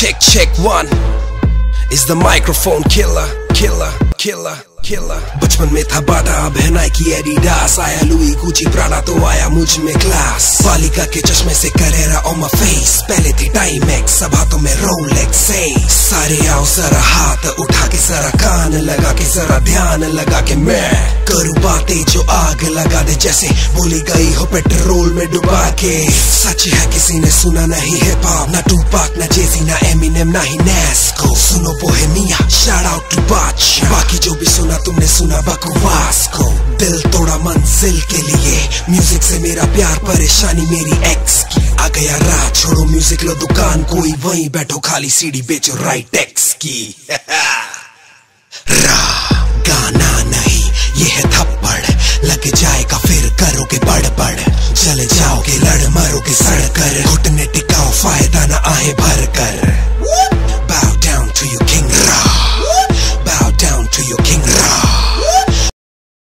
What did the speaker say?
check check, one. Is the microphone killer killer killer killer? बचपन में था Bata अब है नाइकी एडिडास आया लुई गुची प्राडा तो आया मुझमें क्लास बालिका के चश्मे से करेरा ऑन माय फेस पहले थी टाइम एक्स अब हाथों में रोलेक्स सारे आओ, जरा हाथ उठा के, जरा कान लगा के, जरा ध्यान लगा के मैं करूँ बातें जो आग लगा दे, जैसे बोली गई हो पेट्रोल में डुबा के। सच है, किसी ने सुना नहीं है पाप ना टू पाक ना जेसी ना एमिनेम ना ही नेस्को सुनो बोहेमिया शाउट आउट टू बाच बाकी जो भी सुना, तुमने सुना बकवास को दिल तोड़ा मंजिल के लिए। म्यूज़िक से मेरा प्यार, परेशानी मेरी एक्स की। आ गया रात, छोड़ो म्यूज़िक लो दुकान, कोई वहीं बैठो, खाली सीढ़ी बेचो राइट एक्स की। करोगे पढ़। चल जाओगे, लड़ मरोगे सड़ कर। घुटने टिकाओ, फ़ायदा ना आए, भर कर।